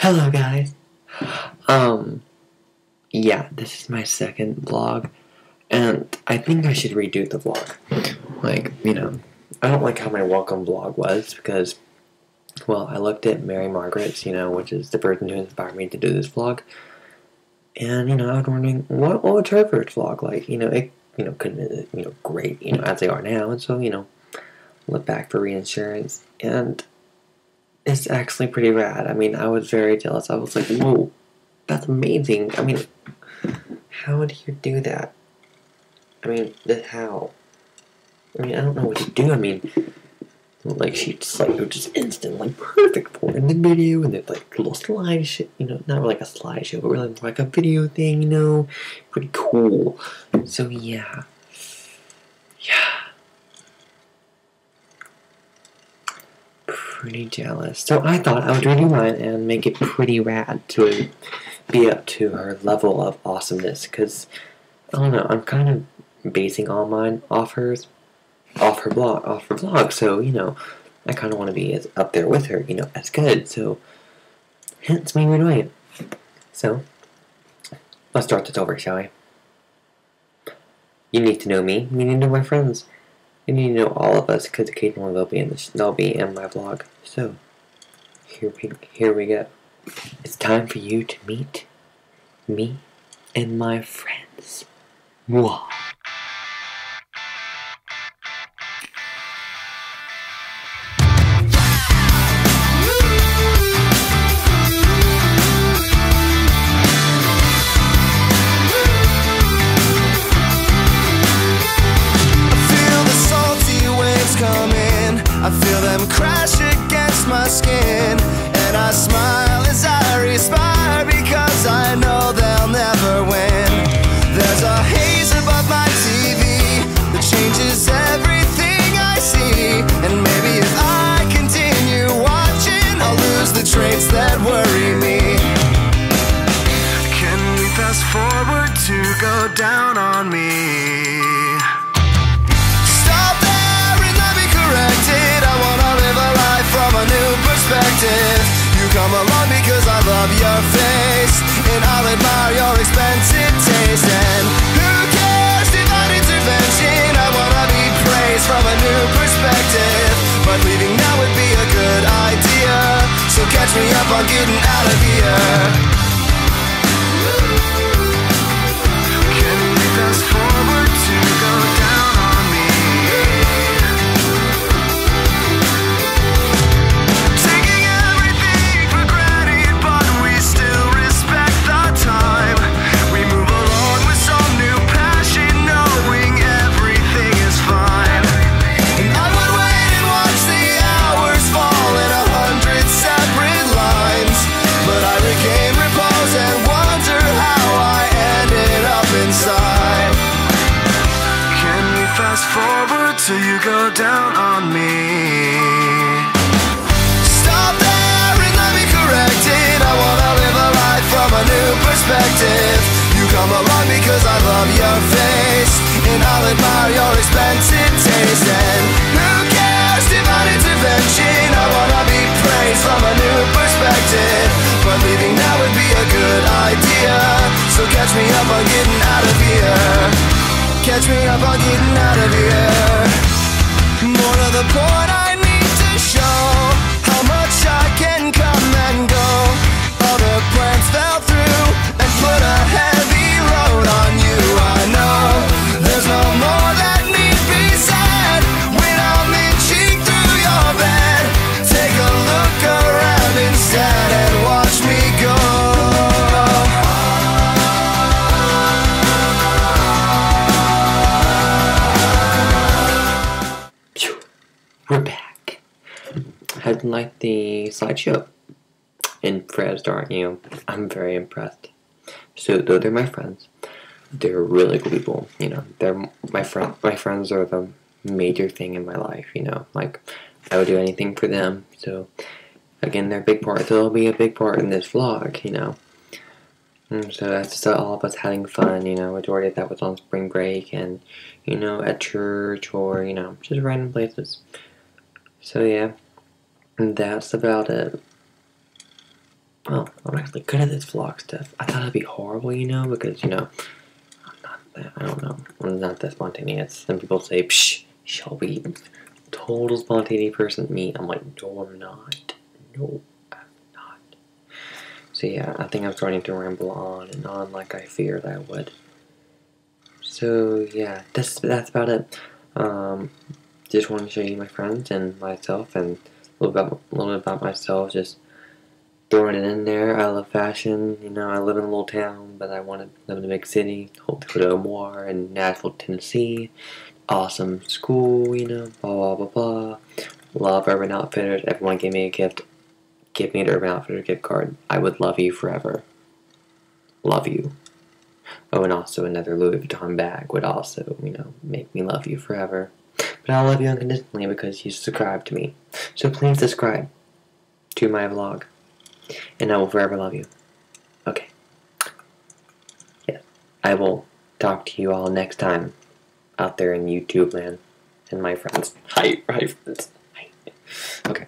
Hello, guys. Um, yeah, this is my second vlog, and I think I should redo the vlog. Like, you know, I don't like how my welcome vlog was because, well, I looked at Mary Margaret's, you know, which is the person who inspired me to do this vlog, and you know, I was wondering what would her first vlog like? You know, it you know couldn't you know great, you know, as they are now, and so you know, look back for reinsurance and it's actually pretty rad. I mean, I was very jealous. I was like, whoa, that's amazing. I mean, how do you do that? I mean, the how? I mean, I don't know what to do. I mean, like, she just, like, it just instant, like, perfect for in the video, and there's, like, little slideshow, you know, not like a slideshow, but really like a video thing, you know, pretty cool. So. Yeah. Pretty jealous. So I thought I would redo mine and make it pretty rad to be up to her level of awesomeness. Because, I don't know, I'm kind of basing all mine off hers, off her blog, off her vlog. So, you know, I kind of want to be as up there with her, you know, as good. So, hence me redoing it. So, let's start this over, shall we? You need to know me. You need to know my friends. You need to know all of us because occasionally they'll be in this, they'll be in my vlog. So here we here we go. It's time for you to meet me and my friends. Mwah. I feel them crash against my skin And I smile as I respire me up on getting out of here down on me. Stop there and let me correct it. I wanna live a life from a new perspective. You come along because I love your face And I'll admire your expensive taste. And who cares, divine intervention? I wanna be praised from a new perspective. But leaving now would be a good idea. So catch me up on getting out of here. Catch me up on getting out of here the point We're back. How did you like the slideshow? Fred's aren't you? I'm very impressed. So though they're my friends, they're really cool people. You know, they're my friend. My friends are the major thing in my life. You know, like I would do anything for them. So again, they're a big part. They'll be a big part in this vlog. You know. And so that's just all of us having fun, you know, majority of that was on spring break and, you know, at church or, you know, just random places. So yeah, that's about it. well, I'm actually good at this vlog stuff. I thought it'd be horrible, you know, because, you know, I'm not that, I don't know, I'm not that spontaneous. Some people say, psh, Shelby, total spontaneous person, me. I'm like, no, I'm not. No, I'm not. So yeah, I think I'm starting to ramble on and on like I feared I would. So yeah, that's that's about it. Um, just wanted to show you my friends and myself and a little bit, a little bit about myself. Just throwing it in there. I love fashion. You know, I live in a little town, but I want to live in a big city. Hope to go to O'More in Nashville, Tennessee. Awesome school, you know, blah, blah, blah, blah. Love Urban Outfitters. Everyone give me a gift. Give me an Urban Outfitters gift card. I would love you forever. Love you. Oh, and also another Louis Vuitton bag would also, you know, make me love you forever. But I love you unconditionally because you subscribe to me. So please subscribe to my vlog. And I will forever love you. Okay. Yeah. I will talk to you all next time out there in YouTube land and my friends. Hi, hi friends. Hi. Okay.